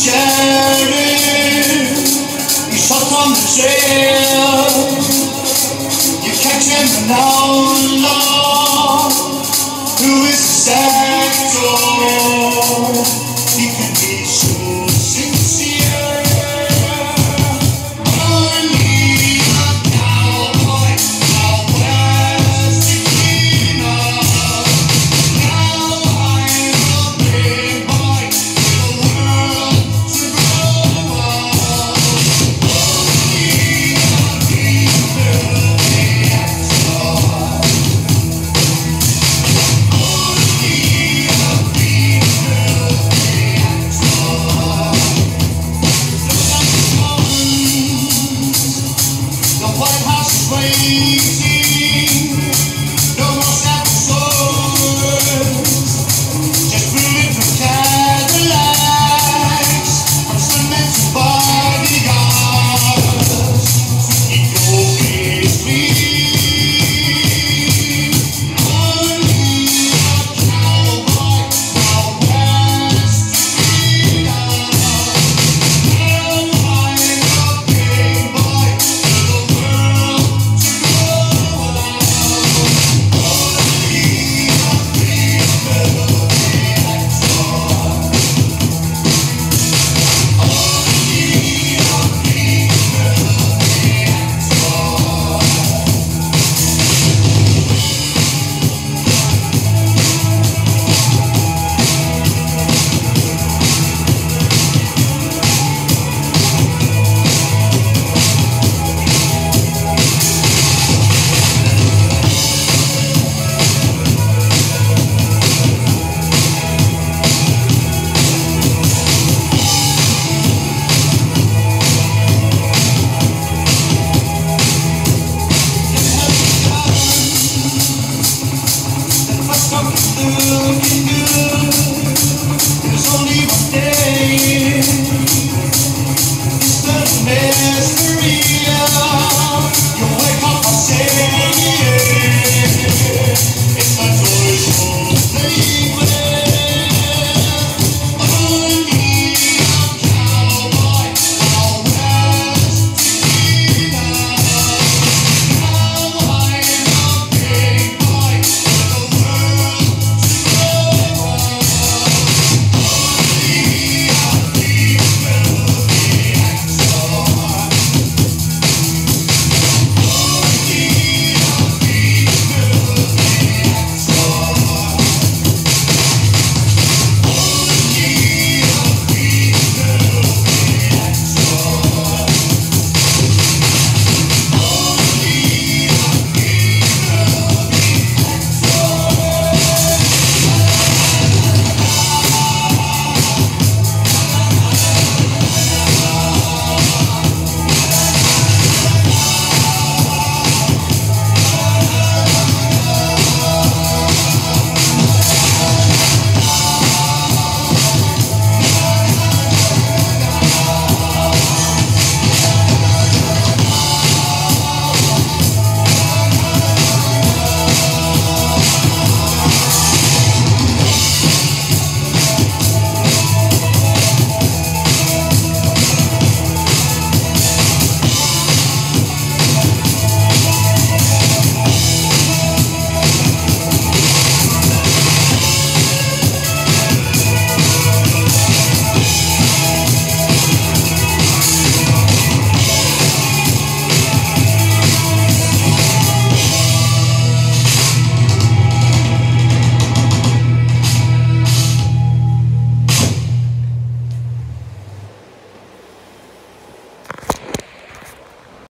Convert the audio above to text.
içeri the jail You catch him now, love. Who is the sector